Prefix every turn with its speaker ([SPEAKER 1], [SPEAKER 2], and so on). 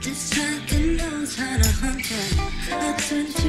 [SPEAKER 1] This hunter knows how to hunt her.